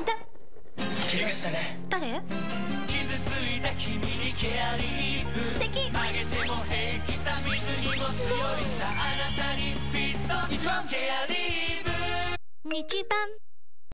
いた怪我したね。誰？傷ついた君にケアリーブ素敵。曲げても平気さ水にも強いさ。あなたにフィット。一番ケアリープ。日番。